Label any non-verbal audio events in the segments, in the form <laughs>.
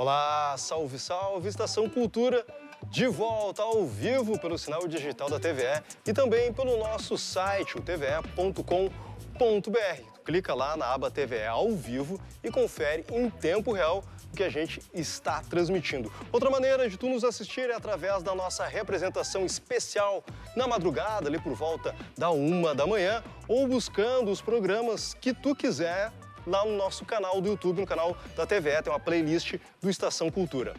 Olá, salve, salve, Estação Cultura, de volta ao vivo pelo sinal digital da TVE e também pelo nosso site, o tve.com.br. Clica lá na aba TVE ao vivo e confere em tempo real o que a gente está transmitindo. Outra maneira de tu nos assistir é através da nossa representação especial na madrugada, ali por volta da uma da manhã, ou buscando os programas que tu quiser lá no nosso canal do YouTube, no canal da TVE, tem uma playlist do Estação Cultura.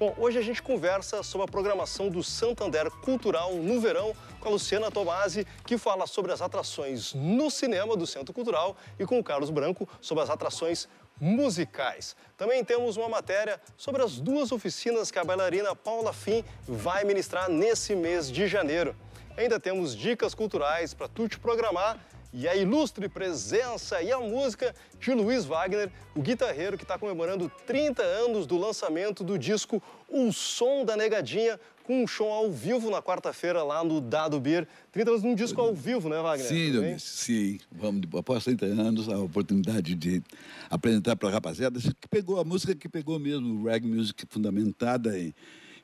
Bom, hoje a gente conversa sobre a programação do Santander Cultural no verão com a Luciana Tomasi, que fala sobre as atrações no cinema do Centro Cultural, e com o Carlos Branco sobre as atrações musicais. Também temos uma matéria sobre as duas oficinas que a bailarina Paula Fim vai ministrar nesse mês de janeiro. Ainda temos dicas culturais para tu te programar e a ilustre presença e a música de Luiz Wagner, o guitarreiro que está comemorando 30 anos do lançamento do disco O Som da Negadinha, com um show ao vivo na quarta-feira lá no Dado Beer. 30 anos num disco ao vivo, né, Wagner? Sim, Dionísio, sim. Vamos, após 30 anos, a oportunidade de apresentar para a rapaziada que pegou a música que pegou mesmo, reggae music fundamentada e,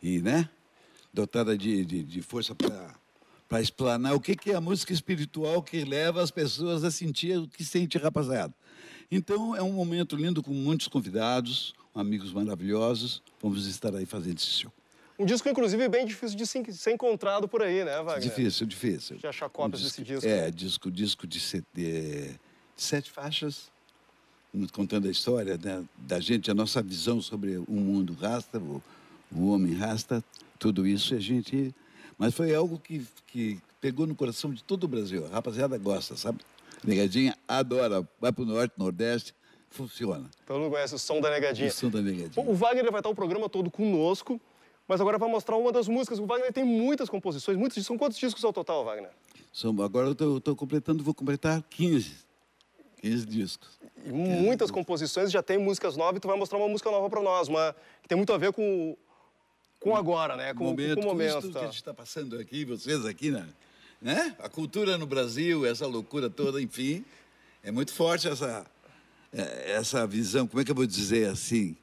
e né, dotada de, de, de força para para explanar o que, que é a música espiritual que leva as pessoas a sentir o que sente rapaziada. Então, é um momento lindo com muitos convidados, amigos maravilhosos. Vamos estar aí fazendo esse show. Um disco, inclusive, bem difícil de ser encontrado por aí, né, Wagner? Difícil, difícil. De achar cópias um disco, desse disco. É, disco, disco de, sete, de sete faixas, contando a história né, da gente, a nossa visão sobre o mundo rasta, o, o homem rasta, tudo isso a gente mas foi algo que, que pegou no coração de todo o Brasil. A rapaziada gosta, sabe? Negadinha adora, vai para o norte, nordeste, funciona. Todo mundo conhece o som da Negadinha. O som da Negadinha. O Wagner vai estar o programa todo conosco, mas agora vai mostrar uma das músicas. O Wagner tem muitas composições, muitos, são quantos discos ao total, Wagner? São, agora eu estou completando, vou completar 15. 15 discos. E muitas composições, já tem músicas novas, e tu vai mostrar uma música nova para nós, uma que tem muito a ver com com agora, né? Com, momento, com o momento. Com tá. que a gente está passando aqui, vocês aqui, né? né? A cultura no Brasil, essa loucura toda, enfim. É muito forte essa, é, essa visão, como é que eu vou dizer assim?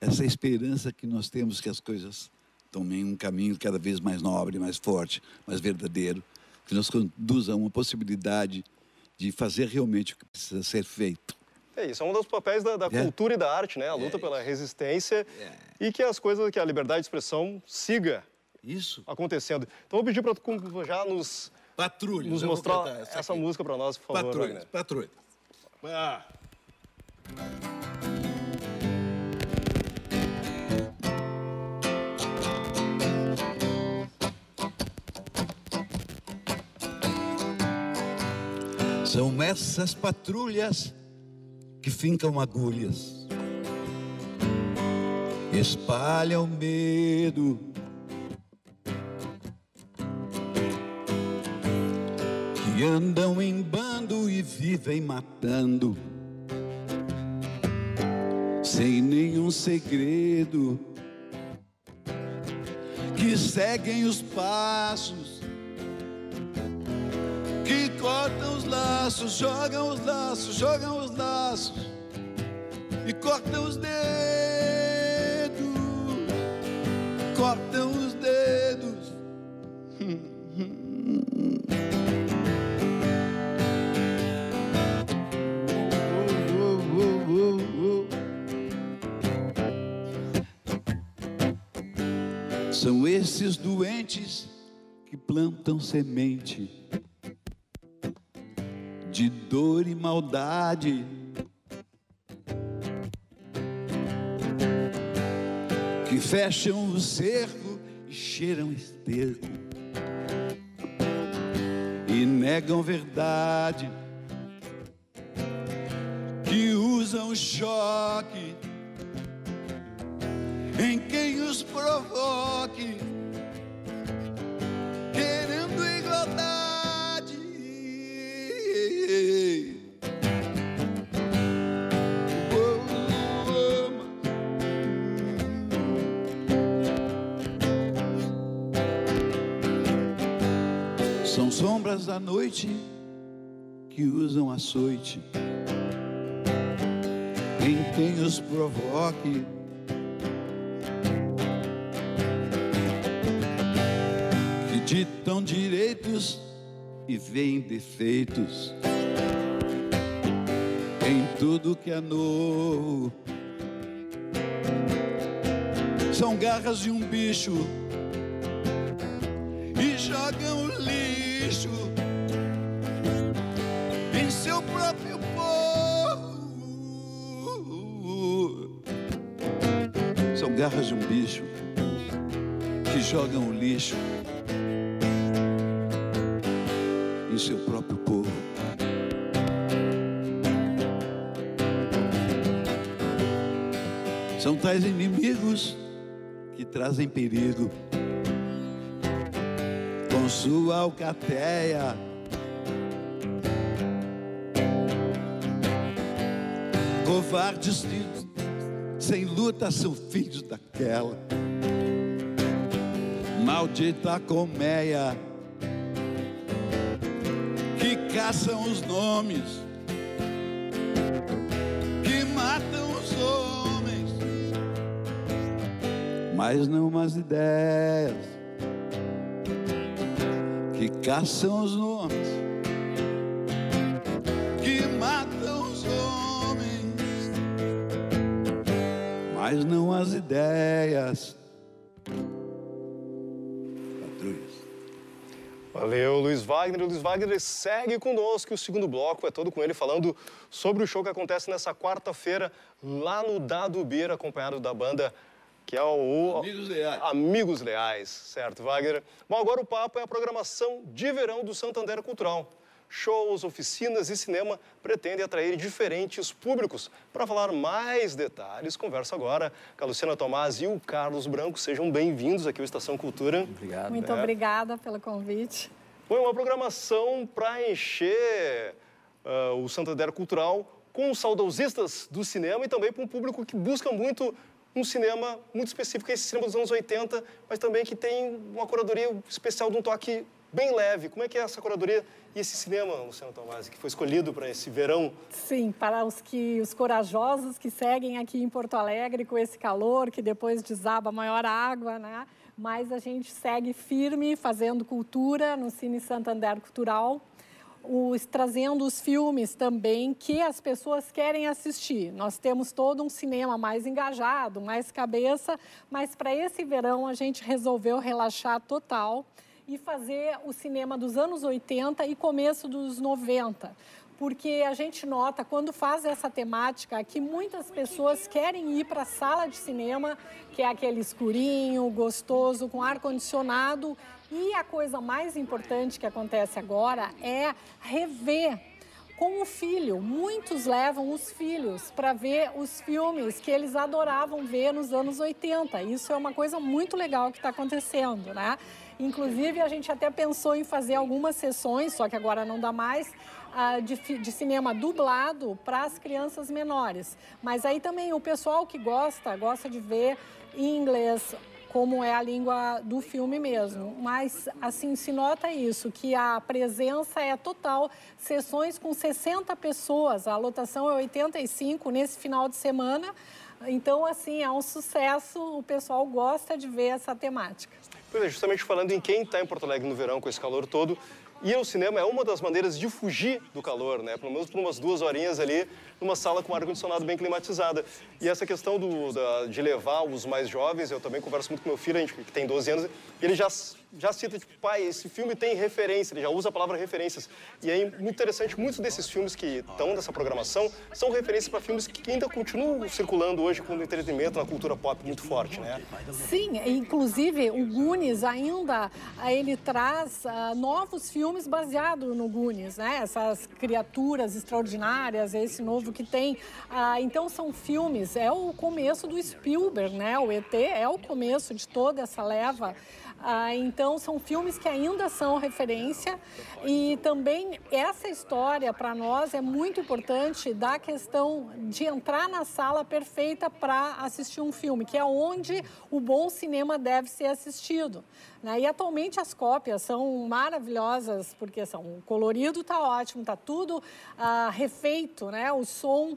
Essa esperança que nós temos que as coisas tomem um caminho cada vez mais nobre, mais forte, mais verdadeiro, que nos conduza a uma possibilidade de fazer realmente o que precisa ser feito. É isso, é um dos papéis da, da é. cultura e da arte, né? A luta é pela resistência é. e que as coisas, que a liberdade de expressão siga isso. acontecendo. Então, vou pedir para tu já nos, Patrulha, nos mostrar essa, essa música para nós, por favor, Patrulha, Patrulha. Ah. São essas patrulhas que fincam agulhas, espalham medo. Que andam em bando e vivem matando, sem nenhum segredo. Que seguem os passos cortam os laços, jogam os laços, jogam os laços e cortam os dedos, cortam os dedos. São esses doentes que plantam semente de dor e maldade. Que fecham o cerco e cheiram esterco e negam verdade. Que usam choque em quem os provoque sombras da noite que usam açoite. Em quem os provoque. Que ditam direitos e veem defeitos. Em tudo que é novo. São garras de um bicho e jogam o lixo em seu próprio povo. São garras de um bicho que jogam o lixo em seu próprio povo. São tais inimigos que trazem perigo com sua alcateia. Covardes sem luta são filhos daquela maldita colmeia que caçam os nomes, que matam os homens, mas não as ideias, que caçam os nomes, que matam os homens, mas não as ideias. Valeu, Luiz Wagner. Luiz Wagner segue conosco. O segundo bloco é todo com ele falando sobre o show que acontece nessa quarta-feira lá no Dado Beer, acompanhado da banda que é o Amigos Leais. Amigos Leais, certo, Wagner? Bom, agora o papo é a programação de verão do Santander Cultural. Shows, oficinas e cinema pretendem atrair diferentes públicos. Para falar mais detalhes, converso agora com a Luciana Tomás e o Carlos Branco. Sejam bem-vindos aqui ao Estação Cultura. Obrigado. Muito é. obrigada pelo convite. Foi uma programação para encher uh, o Santander Cultural com os saudosistas do cinema e também para um público que busca muito um cinema muito específico, esse cinema dos anos 80, mas também que tem uma curadoria especial de um toque bem leve. Como é que é essa curadoria e esse cinema, Luciano Tomasi, que foi escolhido para esse verão? Sim, para os que os corajosos que seguem aqui em Porto Alegre com esse calor, que depois desaba maior água, né? Mas a gente segue firme fazendo cultura no Cine Santander Cultural. Os, trazendo os filmes também que as pessoas querem assistir. Nós temos todo um cinema mais engajado, mais cabeça, mas para esse verão a gente resolveu relaxar total e fazer o cinema dos anos 80 e começo dos 90 porque a gente nota quando faz essa temática que muitas pessoas querem ir para a sala de cinema, que é aquele escurinho, gostoso, com ar condicionado. E a coisa mais importante que acontece agora é rever com o filho. Muitos levam os filhos para ver os filmes que eles adoravam ver nos anos 80. Isso é uma coisa muito legal que está acontecendo, né? Inclusive, a gente até pensou em fazer algumas sessões, só que agora não dá mais, de, de, cinema dublado para as crianças menores. Mas aí também o pessoal que gosta, gosta de ver em inglês, como é a língua do filme mesmo. Mas, assim, se nota isso, que a presença é total, sessões com 60 pessoas, a lotação é 85 nesse final de semana. Então, assim, é um sucesso, o pessoal gosta de ver essa temática. Pois é, justamente falando em quem está em Porto Alegre no verão com esse calor todo, ir ao cinema é uma das maneiras de fugir do calor, né? Pelo menos por umas duas horinhas ali, numa sala com ar-condicionado bem climatizada. E essa questão do, da, de levar os mais jovens, eu também converso muito com meu filho, a gente, que tem 12 anos, ele já já cita, tipo, pai, esse filme tem referência, ele já usa a palavra referências. E é muito interessante, muitos desses filmes que estão nessa programação são referências para filmes que ainda continuam circulando hoje com o entretenimento na cultura pop muito forte, né? Sim, inclusive o Goonies ainda, ele traz uh, novos filmes baseados no Goonies, né? Essas criaturas extraordinárias, esse novo que tem. Uh, então são filmes, é o começo do Spielberg, né? O ET é o começo de toda essa leva. Ah, então, são filmes que ainda são referência e também essa história para nós é muito importante da questão de entrar na sala perfeita para assistir um filme, que é onde o bom cinema deve ser assistido. Né? E atualmente as cópias são maravilhosas porque são o colorido está ótimo, está tudo ah, refeito, né? O som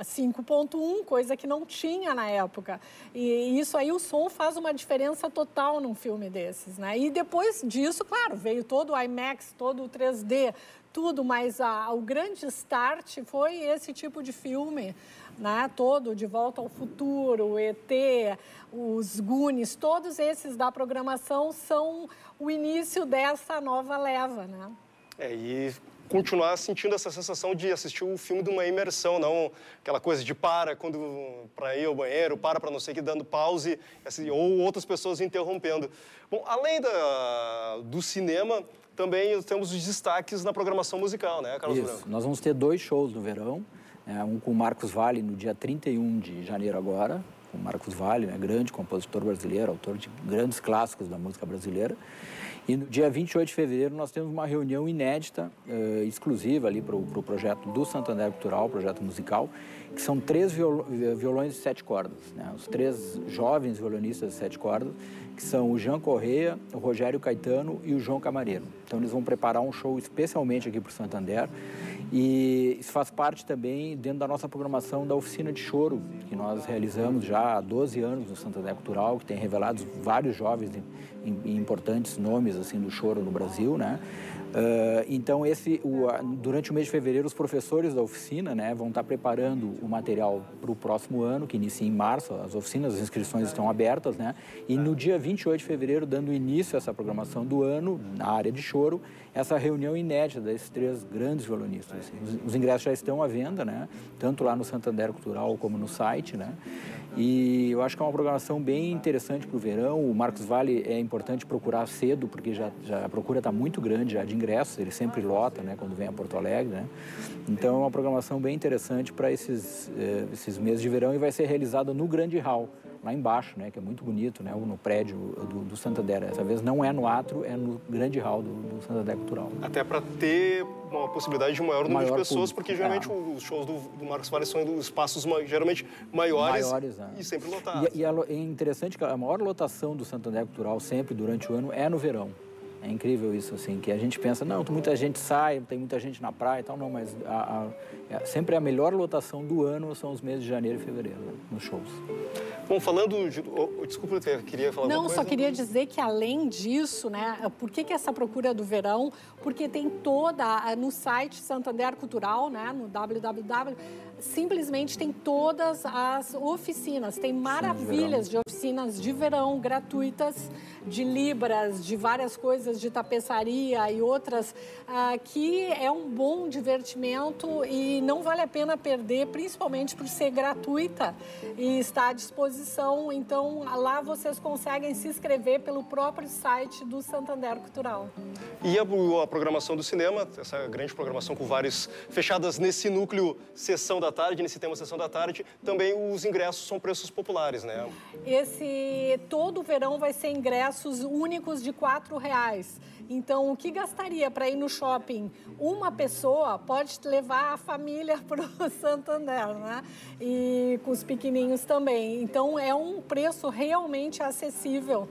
5.1, coisa que não tinha na época. E isso aí, o som faz uma diferença total num filme desses, né? E depois disso, claro, veio todo o IMAX, todo o 3D, tudo, mas a, o grande start foi esse tipo de filme, né? Todo, De Volta ao Futuro, ET, os Goonies, todos esses da programação são o início dessa nova leva, né? É, e continuar sentindo essa sensação de assistir o um filme de uma imersão, não aquela coisa de para quando para ir ao banheiro, para para não sei o que, dando pause, assim, ou outras pessoas interrompendo. Bom, além da, do cinema, também temos os destaques na programação musical, né, Carlos Isso. Branco? Nós vamos ter dois shows no verão, né, um com o Marcos Vale no dia 31 de janeiro agora, o Marcos Vale, né, grande compositor brasileiro, autor de grandes clássicos da música brasileira. E no dia 28 de fevereiro nós temos uma reunião inédita, uh, exclusiva ali para o pro projeto do Santander Cultural, projeto musical, que são três violões de sete cordas. Né? Os três jovens violonistas de sete cordas, que são o Jean Correia, o Rogério Caetano e o João Camareiro. Então eles vão preparar um show especialmente aqui para o Santander e isso faz parte também dentro da nossa programação da oficina de choro, que nós realizamos já há 12 anos no Santander Cultural, que tem revelado vários jovens importantes nomes assim do choro no Brasil, né? Uh, então, esse, o, durante o mês de fevereiro, os professores da oficina né, vão estar preparando o material para o próximo ano, que inicia em março. As oficinas, as inscrições estão abertas, né? E no dia 28 de fevereiro, dando início a essa programação do ano, na área de choro, essa reunião inédita desses três grandes violonistas. Assim. Os, os, ingressos já estão à venda, né? Tanto lá no Santander Cultural como no site, né? E eu acho que é uma programação bem interessante para o verão. O Marcos Vale é importante procurar cedo, porque já, já a procura está muito grande já de ingressos. Ele sempre lota, né, quando vem a Porto Alegre, né? Então é uma programação bem interessante para esses, eh, esses meses de verão e vai ser realizada no Grande Hall lá embaixo, né, que é muito bonito, né, no prédio do, do Santander. Essa vez não é no Atro, é no grande hall do, do Santander Cultural. Até para ter uma possibilidade de maior número maior de pessoas, público. porque geralmente é. os shows do, do Marcos Vale são em espaços geralmente maiores, maiores é. e sempre lotados. E, e é interessante que a maior lotação do Santander Cultural sempre durante o ano é no verão. É incrível isso, assim, que a gente pensa, não, muita gente sai, tem muita gente na praia e tal, não, mas a, a, é, sempre a melhor lotação do ano são os meses de janeiro e fevereiro, né, nos shows. Bom, falando de... Oh, desculpa, eu queria falar Não, só queria dizer que além disso, né, por que, que essa procura do verão? Porque tem toda, no site Santander Cultural, né, no www, simplesmente tem todas as oficinas, tem maravilhas de, de oficinas de verão gratuitas, de libras, de várias coisas de tapeçaria e outras, ah, que é um bom divertimento e não vale a pena perder, principalmente por ser gratuita e está à disposição. Então, lá vocês conseguem se inscrever pelo próprio site do Santander Cultural. E a, a programação do cinema, essa grande programação com vários fechadas nesse núcleo sessão da tarde, nesse tema sessão da tarde, também os ingressos são preços populares, né? Esse todo o verão vai ser ingressos únicos de quatro reais. Então, o que gastaria para ir no shopping uma pessoa pode levar a família <laughs> para o Santander, né? E com os pequenininhos também. Então, é um preço realmente acessível.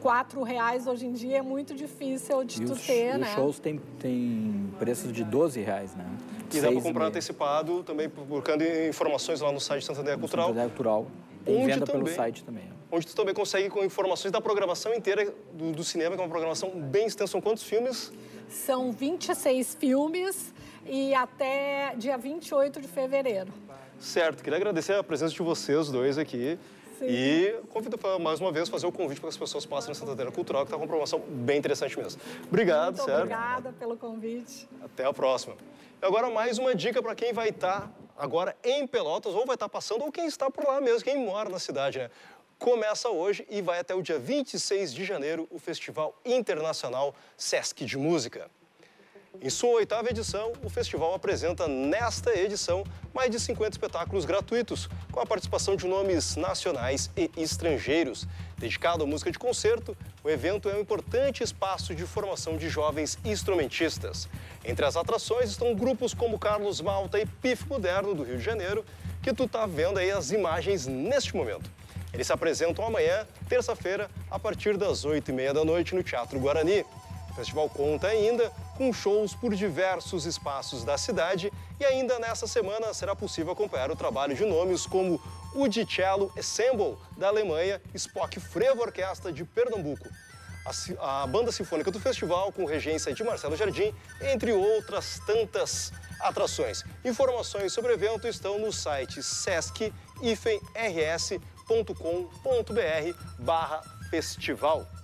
Quatro reais hoje em dia é muito difícil de e tu os, ter, os né? Os shows têm tem preços de 12 reais, né? E dá para comprar antecipado também, buscando informações lá no site Santander Cultural. Santander Cultural. Tem venda também, pelo site também. Onde tu também consegue com informações da programação inteira do, do cinema, que é uma programação bem extensa. São quantos filmes? São 26 filmes e até dia 28 de fevereiro. Certo. Queria agradecer a presença de vocês dois aqui. Sim. E convido para, mais uma vez, fazer o convite para que as pessoas passem na Santander Cultural, que está com uma promoção bem interessante mesmo. Obrigado, Muito certo? Obrigada pelo convite. Até a próxima. Agora mais uma dica para quem vai estar tá agora em Pelotas, ou vai estar tá passando, ou quem está por lá mesmo, quem mora na cidade, né? Começa hoje e vai até o dia 26 de janeiro o Festival Internacional Sesc de Música. Em sua oitava edição, o festival apresenta nesta edição mais de 50 espetáculos gratuitos, com a participação de nomes nacionais e estrangeiros. Dedicado à música de concerto, o evento é um importante espaço de formação de jovens instrumentistas. Entre as atrações estão grupos como Carlos Malta e Pif Moderno, do Rio de Janeiro, que tu tá vendo aí as imagens neste momento. Eles se apresentam amanhã, terça-feira, a partir das 8h30 da noite no Teatro Guarani. Festival conta ainda com shows por diversos espaços da cidade E ainda nessa semana será possível acompanhar o trabalho de nomes como o Cello Ensemble da Alemanha, Spock Frevo Orquestra de Pernambuco. A, a banda sinfônica do festival, com regência de Marcelo Jardim, entre outras tantas atrações. Informações sobre o evento estão no site sesc-rs.com.br barra festival.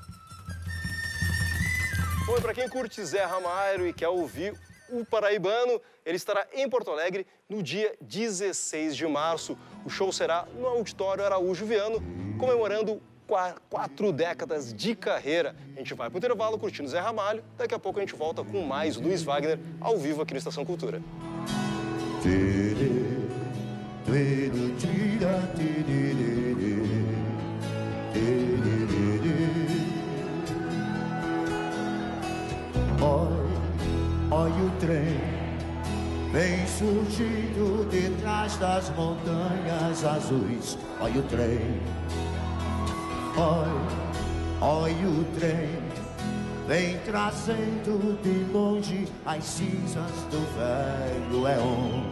Bom, para quem curte Zé Ramalho e quer ouvir o paraibano, ele estará em Porto Alegre no dia 16 de março. O show será no Auditório Araújo Viano, comemorando quatro décadas de carreira. A gente vai para o intervalo curtindo Zé Ramalho. Daqui a pouco a gente volta com mais Luiz Wagner ao vivo aqui no Estação Cultura. Olha o trem, vem surgindo de trás das montanhas azuis. Olha o trem, olha, olha o trem, vem trazendo de longe as cinzas do velho Eon.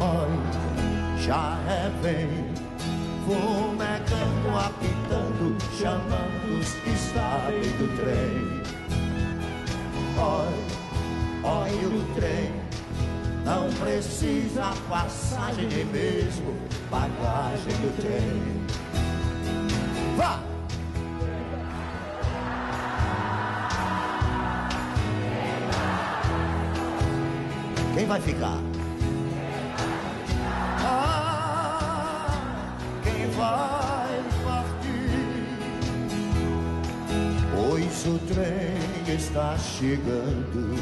Olha, já é bem, fumegando, apitando, chamando os que dentro do trem. Olha, olha o trem, não precisa passagem nem mesmo bagagem do trem. Vá! Quem vai ficar? Está chegando,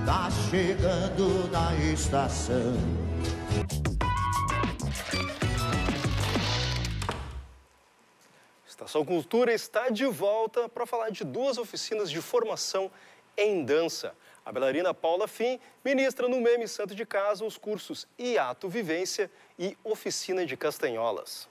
está chegando na estação. Estação Cultura está de volta para falar de duas oficinas de formação em dança. A bailarina Paula Fim ministra no Meme Santo de Casa os cursos Iato Vivência e Oficina de Castanholas.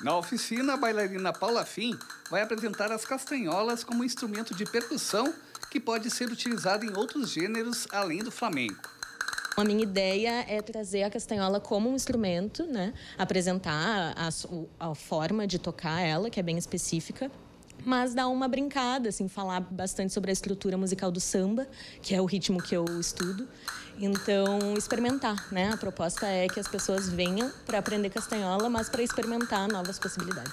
Na oficina, a bailarina Paula Fim vai apresentar as castanholas como instrumento de percussão que pode ser utilizado em outros gêneros além do flamenco. A minha ideia é trazer a castanhola como um instrumento, né? apresentar a, a forma de tocar ela, que é bem específica, mas dar uma brincada, assim, falar bastante sobre a estrutura musical do samba, que é o ritmo que eu estudo. Então, experimentar, né? A proposta é que as pessoas venham para aprender castanhola, mas para experimentar novas possibilidades.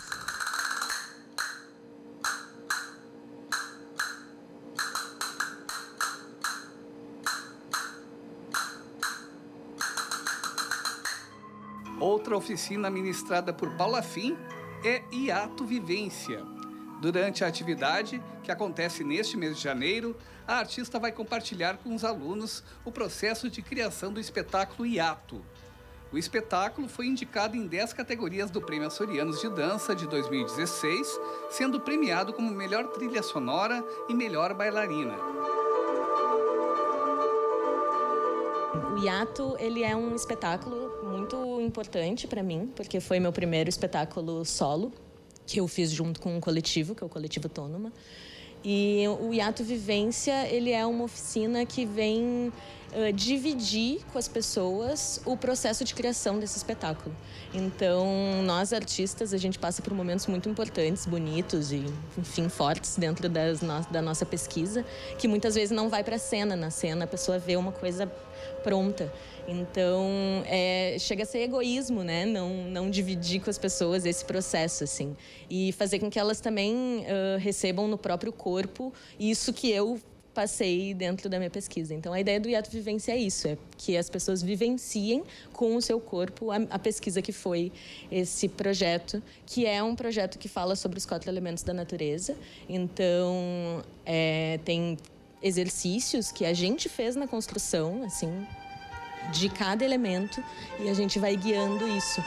Outra oficina ministrada por Paula Fim é Iato Vivência, Durante a atividade, que acontece neste mês de janeiro, a artista vai compartilhar com os alunos o processo de criação do espetáculo Iato. O espetáculo foi indicado em 10 categorias do Prêmio Açorianos de Dança de 2016, sendo premiado como melhor trilha sonora e melhor bailarina. O Iato ele é um espetáculo muito importante para mim, porque foi meu primeiro espetáculo solo que eu fiz junto com um coletivo, que é o Coletivo Autônoma. E o Iato Vivência, ele é uma oficina que vem dividir com as pessoas o processo de criação desse espetáculo. Então, nós artistas, a gente passa por momentos muito importantes, bonitos e, enfim, fortes dentro das no da nossa pesquisa, que muitas vezes não vai para a cena. Na cena, a pessoa vê uma coisa pronta. Então, é, chega a ser egoísmo, né? Não, não dividir com as pessoas esse processo, assim. E fazer com que elas também uh, recebam no próprio corpo isso que eu passei dentro da minha pesquisa. Então, a ideia do Iato Vivência é isso, é que as pessoas vivenciem com o seu corpo a, a, pesquisa que foi esse projeto, que é um projeto que fala sobre os quatro elementos da natureza. Então, é, tem exercícios que a gente fez na construção, assim, de cada elemento e a gente vai guiando isso.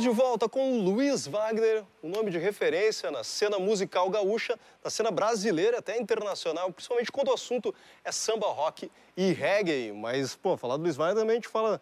Estamos de volta com o Luiz Wagner, um nome de referência na cena musical gaúcha, na cena brasileira até internacional, principalmente quando o assunto é samba rock e reggae. Mas, pô, falar do Luiz Wagner também a gente fala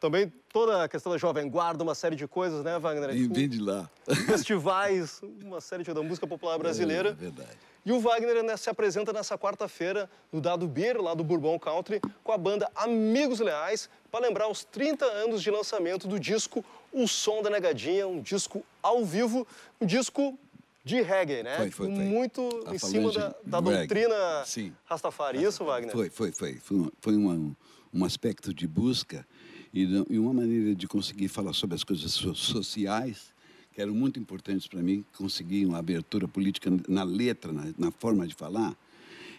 Também toda a questão da Jovem Guarda, uma série de coisas, né, Wagner? E vem de lá. <laughs> Festivais, uma série de, da música popular brasileira. É verdade. E o Wagner né, se apresenta nessa quarta-feira no Dado Beer, lá do Bourbon Country, com a banda Amigos Leais, para lembrar os 30 anos de lançamento do disco O Som da Negadinha, um disco ao vivo, um disco de reggae, né? Foi, foi, foi. Muito Tá em cima da, da doutrina Sim. Rastafari, isso, Wagner? Foi, foi, foi. Foi, um- foi uma- um aspecto de busca e, e uma maneira de conseguir falar sobre as coisas so- sociais que eram muito importantes para mim, conseguir uma abertura política na letra, na, na forma de falar.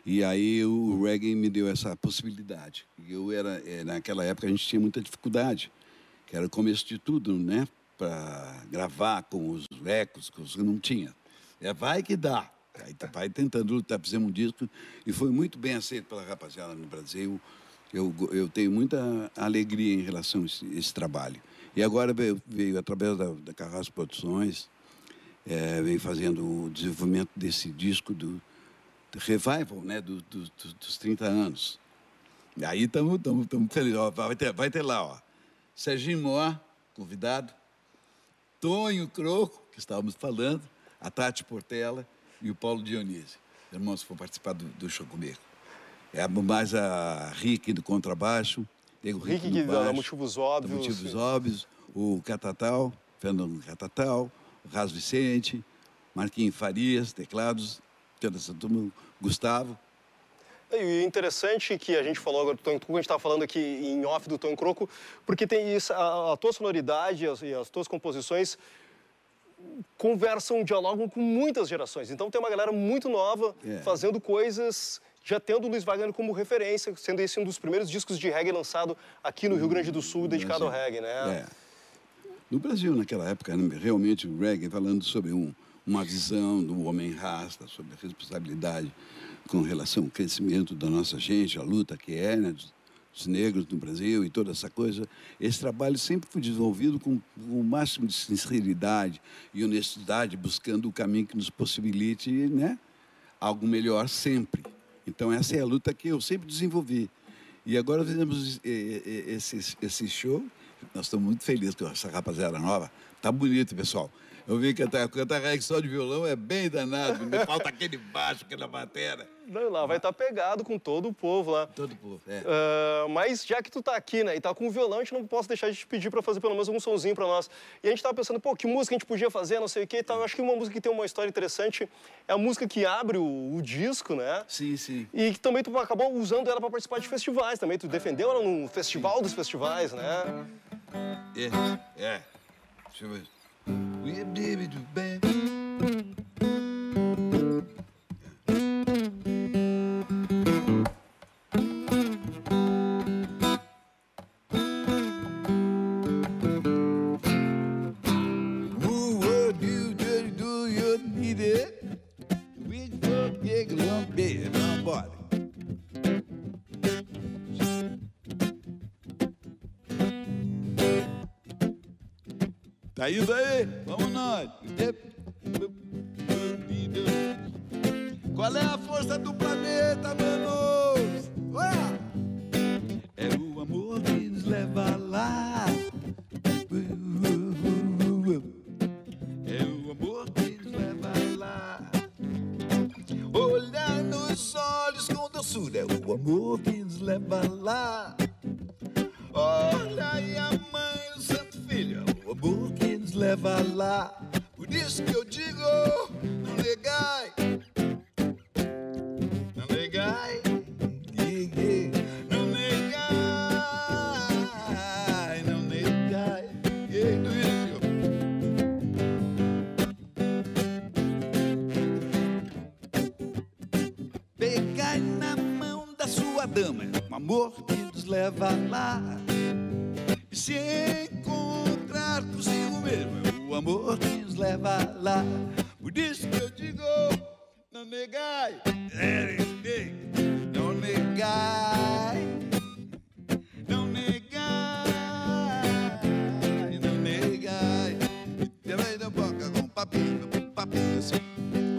E aí o reggae me deu essa possibilidade. Eu era eh, naquela época a gente tinha muita dificuldade, que era o começo de tudo, né? Para gravar com os ecos, os não tinha. É vai que dá. Aí tá- vai tentando lutar, fizemos um disco e foi muito bem aceito pela rapaziada no Brasil. Eu, eu tenho muita alegria em relação a esse, esse trabalho. E agora veio, veio através da, da Carrasco Produções, eh, vem fazendo o desenvolvimento desse disco do, do revival, né, do- do- dos 30 anos. E aí estamos felizes. Ó, Vai ter, vai ter lá, ó, Serginho Mó, convidado, Tonho Croco, que estávamos falando, a Tati Portela e o Paulo Dionísio. Irmãos, vão participar do, do show comigo. É mais a Rick do contrabaixo, tem o Rick, Rick, do baixo, motivos do óbvios. Motivos Óbvios, o Catatal, Fernando Catatal, o Ras Vicente, Marquinhos Farias, teclados, toda essa turma, Gustavo. E interessante que a gente falou agora do Tonho Croco, a gente estava falando aqui em off do Tonho Croco, porque tem isso, a, a tua sonoridade as- e as tuas composições conversam, dialogam com muitas gerações. Então tem uma galera muito nova É. fazendo coisas, já tendo o Luiz Wagner como referência, sendo esse um dos primeiros discos de reggae lançado aqui no Rio Grande do Sul, dedicado ao reggae, né? É. No Brasil, naquela época, né, realmente o reggae falando sobre um- uma visão do homem rasta, sobre a responsabilidade com relação ao crescimento da nossa gente, a luta que é, né, dos, negros no Brasil e toda essa coisa. Esse trabalho sempre foi desenvolvido com, o máximo de sinceridade e honestidade, buscando o caminho que nos possibilite né, algo melhor sempre. Então, essa é a luta que eu sempre desenvolvi. E agora fizemos esse, esse show. Nós estamos muito felizes com essa rapaziada nova. Tá bonito, pessoal. Eu vi cantar, cantar reggae só de violão é bem danado. Me falta aquele baixo, aquela bateria. Não, lá vai estar pegado com todo o povo lá. Todo povo, é. Ah, mas já que tu tá aqui, né, e tá com o violão, a gente não posso deixar de te pedir para fazer pelo menos um sonzinho para nós. E a gente tava pensando, pô, que música a gente podia fazer, não sei o quê e tal. Eu acho que uma música que tem uma história interessante é a música que abre o, o disco, né? Sim, sim. E que também tu acabou usando ela para participar de festivais também. Tu defendeu ela no festival dos festivais, né? É, é. Deixa eu ver. Whip dibby do bang. Indo aí? Vamos nós. Qual é a força do planeta, manos? Amor nos leva lá. Por isso que eu digo, não negai, não negai, não negai, não negai. E boca com papinho, papinho assim,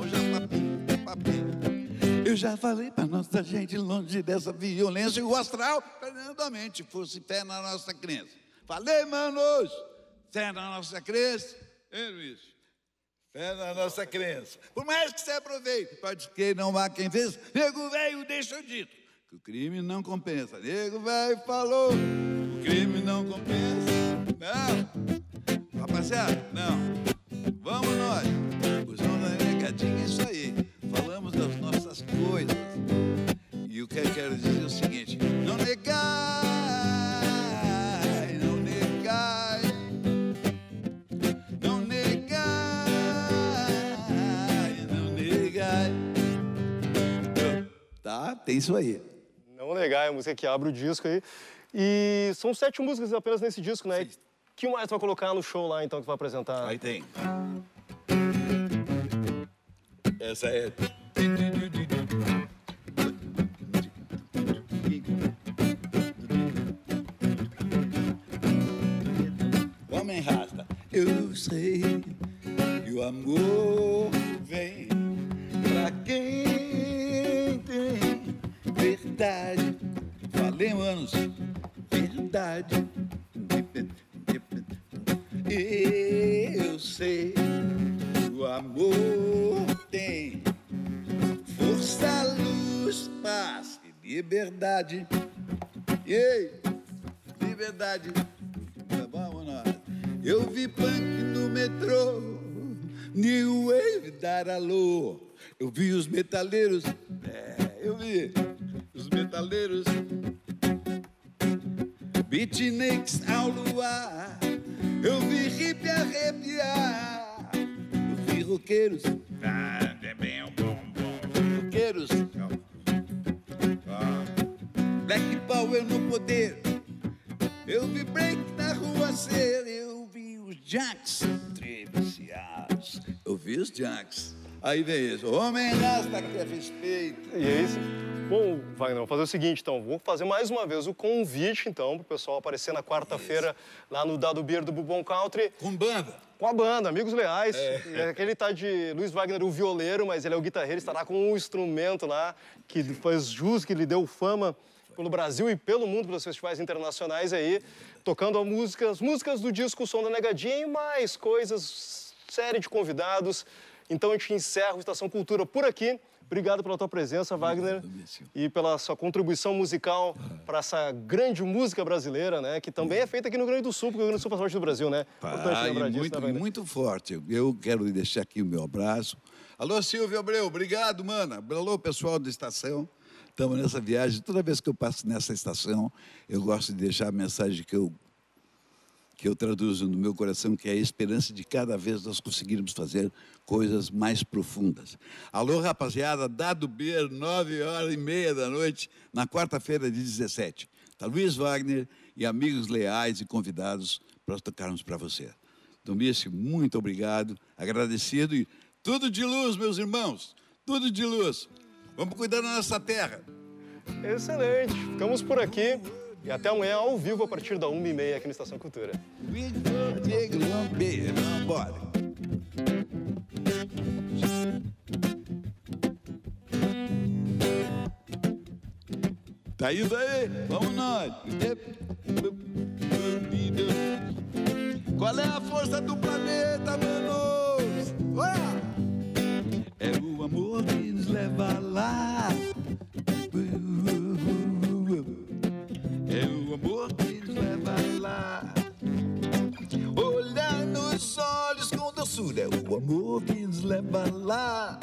hoje é papinho, papinho. Eu já falei pra nossa gente longe dessa violência, o astral, Fernando a mente, fosse fé na nossa crença. Falei, manos! Fé na nossa crença. Hein, Luiz? Fé na nossa crença. Por mais que você aproveite, que não há quem fez. Nego velho deixa dito que o crime não compensa. Nego velho falou, o crime não compensa. Não. Rapaziada, não. Vamos nós. Os da negadinha é isso aí. Falamos das nossas coisas. Tem isso aí. Não negar, é a música que abre o disco aí. E são sete músicas apenas nesse disco, né? O que mais tu vai colocar no show lá, então, que vai apresentar? Aí tem. Essa é. Homem rasta. Eu sei que o amor vem pra quem tem verdade. Falei, manos, verdade. Eu sei o amor tem força, luz, paz e liberdade. Ei, liberdade. Vamos nós. Eu vi punk no metrô, New Wave dar alô. Eu vi os metaleiros, é, eu vi metaleiros. Beatniks ao luar, eu vi hip arrepiar. Eu vi roqueiros, ah, é bem um bom, bom. Roqueiros, ah. Black Power no poder. Eu vi break na rua ser, eu vi os jacks treviciados. Eu vi os jacks. Aí vem isso, homem rasta quer respeito. E é isso. Bom, Wagner, vamos fazer o seguinte, então. Vou fazer mais uma vez o convite, então, para o pessoal aparecer na quarta-feira lá no Dado Beer do Bubon Country. Com banda. Com a banda, Amigos Leais. É. Aquele tá de Luiz Wagner, o violeiro, mas ele é o guitarreiro, estará com um instrumento lá que faz jus, que lhe deu fama pelo Brasil e pelo mundo, pelos festivais internacionais aí, tocando a música, as músicas do disco Som da Negadinha e mais coisas, série de convidados. Então a gente encerra o Estação Cultura por aqui. Obrigado pela tua presença, Wagner, e pela sua contribuição musical para essa grande música brasileira, né? Que também é feita aqui no Rio Grande do Sul, porque o Rio Grande do Sul faz parte do Brasil, né? Lembrar disso, muito, né, muito forte. Eu quero deixar aqui o meu abraço. Alô, Silvio Abreu, obrigado, mana. Alô, pessoal da estação. Estamos nessa viagem. Toda vez que eu passo nessa estação, eu gosto de deixar a mensagem que eu que eu traduzo no meu coração, que é a esperança de cada vez nós conseguirmos fazer coisas mais profundas. Alô, rapaziada, Dado Beer, nove horas e meia da noite, na quarta-feira de 17. Está Luiz Wagner e amigos leais e convidados para tocarmos para você. Domício, muito obrigado, agradecido e tudo de luz, meus irmãos, tudo de luz. Vamos cuidar da nossa terra. Excelente. Ficamos por aqui. E até amanhã ao vivo a partir da 1h30 aqui no Estação Cultura. Tá aí? Vamos nós. Qual é a força do planeta, manos? É o amor que nos leva lá. Olhar nos olhos com